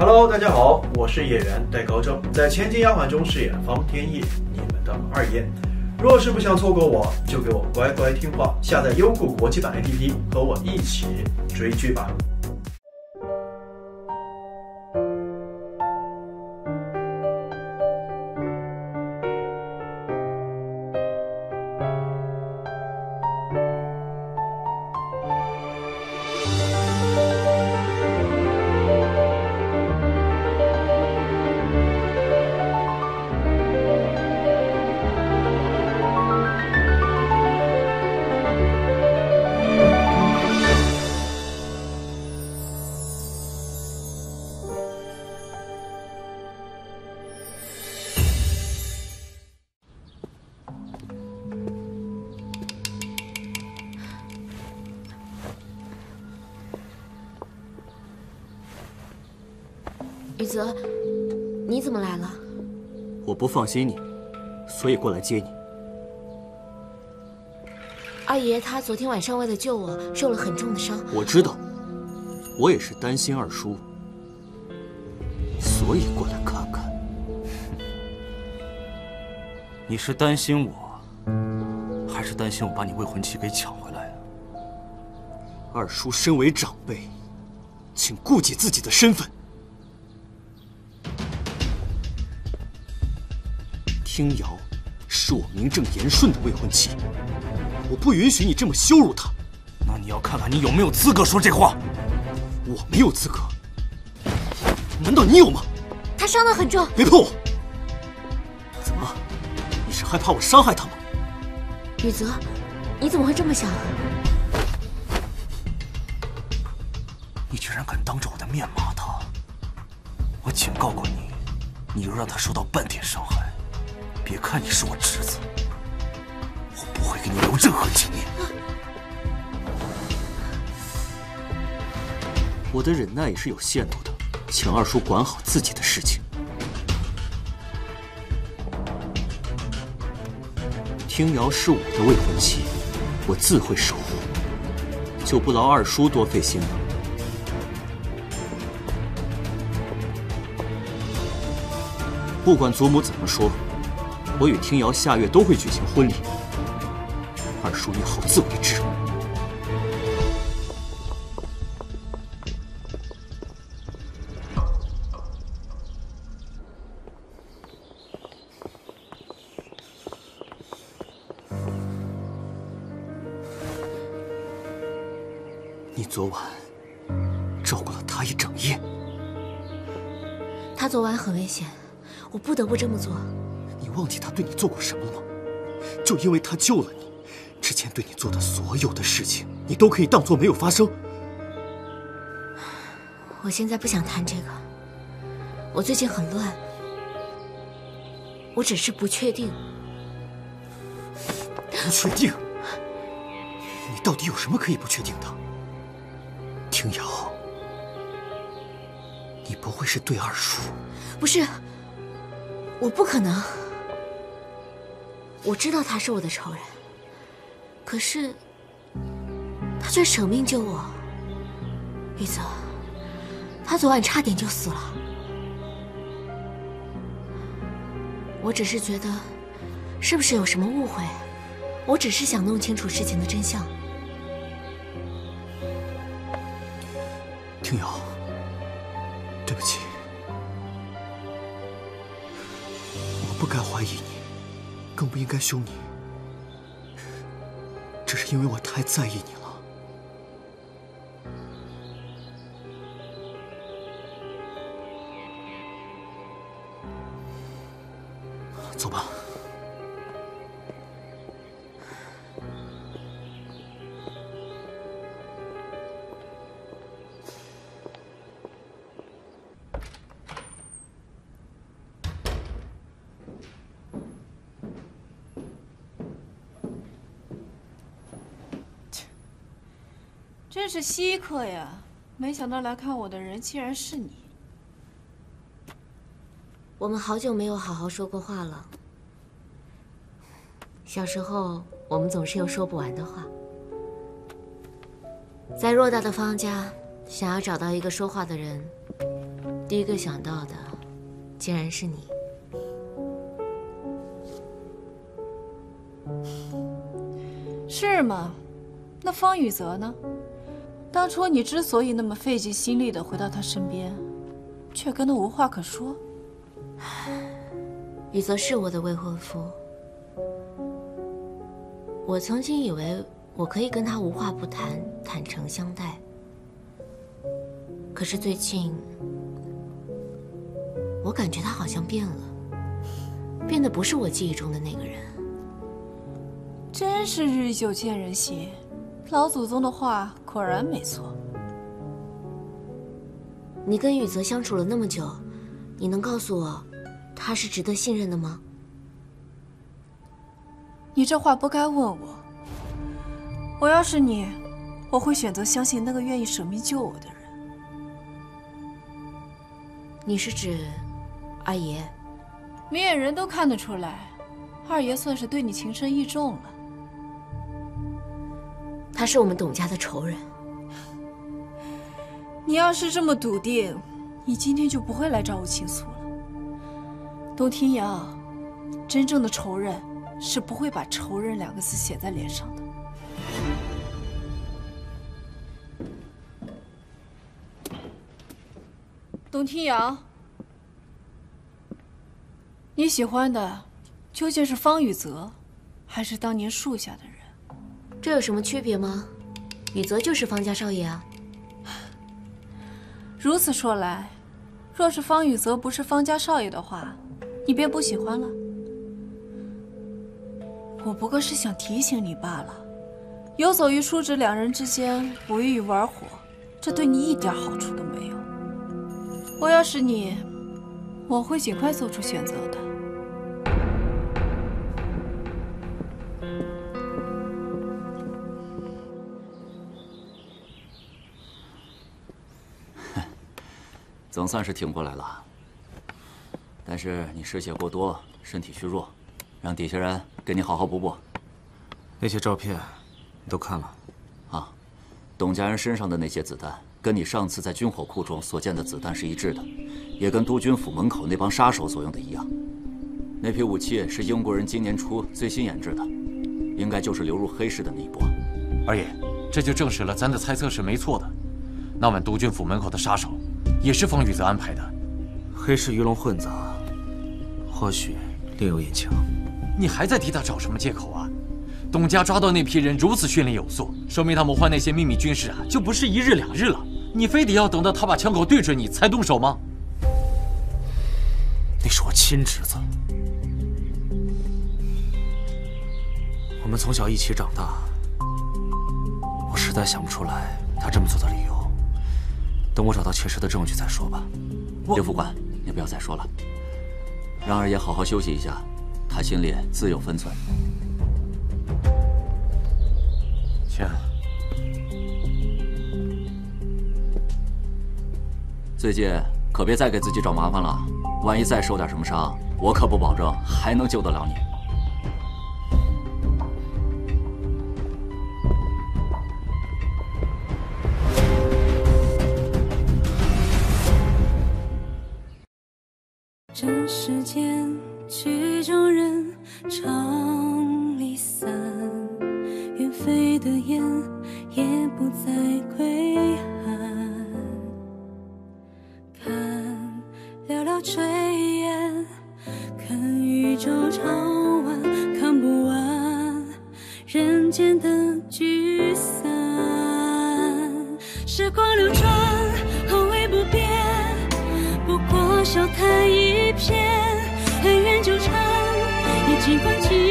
Hello，大家好，我是演员戴高正，在《千金丫鬟》中饰演方天翼，你们的二爷。若是不想错过我，就给我乖乖听话，下载优酷国际版 APP，和我一起追剧吧。雨泽，你怎么来了？我不放心你，所以过来接你。二爷他昨天晚上为了救我，受了很重的伤。我知道，我也是担心二叔，所以过来看看。你是担心我，还是担心我把你未婚妻给抢回来啊？二叔身为长辈，请顾及自己的身份。听瑶是我名正言顺的未婚妻，我不允许你这么羞辱她。那你要看看你有没有资格说这话。我没有资格，难道你有吗？他伤得很重，别碰我！怎么，你是害怕我伤害他吗？雨泽，你怎么会这么想？你居然敢当着我的面骂他！我警告过你，你若让他受到半点伤害。别看你是我侄子，我不会给你留任何情面。我的忍耐也是有限度的，请二叔管好自己的事情。听瑶是我的未婚妻，我自会守护，就不劳二叔多费心了。不管祖母怎么说。我与听瑶下月都会举行婚礼，二叔你好自为之。你昨晚照顾了他一整夜，他昨晚很危险，我不得不这么做。忘记他对你做过什么了吗？就因为他救了你，之前对你做的所有的事情，你都可以当做没有发生。我现在不想谈这个。我最近很乱，我只是不确定。不确定？你到底有什么可以不确定的？听瑶，你不会是对二叔？不是，我不可能。我知道他是我的仇人，可是他却舍命救我。玉泽，他昨晚差点就死了。我只是觉得，是不是有什么误会？我只是想弄清楚事情的真相。听瑶，对不起，我不该怀疑你。更不应该凶你，只是因为我太在意你了。真是稀客呀！没想到来看我的人竟然是你。我们好久没有好好说过话了。小时候，我们总是有说不完的话。在偌大的方家，想要找到一个说话的人，第一个想到的，竟然是你。是吗？那方宇泽呢？当初你之所以那么费尽心力的回到他身边，却跟他无话可说。宇泽是我的未婚夫，我曾经以为我可以跟他无话不谈，坦诚相待。可是最近，我感觉他好像变了，变得不是我记忆中的那个人。真是日久见人心，老祖宗的话果然没错。你跟雨泽相处了那么久，你能告诉我，他是值得信任的吗？你这话不该问我。我要是你，我会选择相信那个愿意舍命救我的人。你是指二爷？明眼人都看得出来，二爷算是对你情深意重了。他是我们董家的仇人。你要是这么笃定，你今天就不会来找我倾诉了。董天阳，真正的仇人是不会把“仇人”两个字写在脸上的。董天阳，你喜欢的究竟是方宇泽，还是当年树下的人？这有什么区别吗？雨泽就是方家少爷啊。如此说来，若是方宇泽不是方家少爷的话，你便不喜欢了。我不过是想提醒你罢了。游走于叔侄两人之间，不欲玩火，这对你一点好处都没有。我要是你，我会尽快做出选择的。总算是挺过来了，但是你失血过多，身体虚弱，让底下人给你好好补补。那些照片你都看了？啊，董家人身上的那些子弹，跟你上次在军火库中所见的子弹是一致的，也跟督军府门口那帮杀手所用的一样。那批武器是英国人今年初最新研制的，应该就是流入黑市的那一波。二爷，这就证实了咱的猜测是没错的。那晚督军府门口的杀手。也是方宇泽安排的，黑市鱼龙混杂，或许另有隐情。你还在替他找什么借口啊？董家抓到那批人如此训练有素，说明他谋换那些秘密军事啊，就不是一日两日了。你非得要等到他把枪口对准你才动手吗？那是我亲侄子，我们从小一起长大，我实在想不出来他这么做的理由。等我找到确实的证据再说吧。刘副官，你不要再说了，让二爷好好休息一下，他心里自有分寸。请。最近可别再给自己找麻烦了，万一再受点什么伤，我可不保证还能救得了你。这世间，曲终人长离散，远飞的雁也不再归寒。看寥寥炊烟，看宇宙长晚，看不完人间的聚散。时光流转。喜欢去。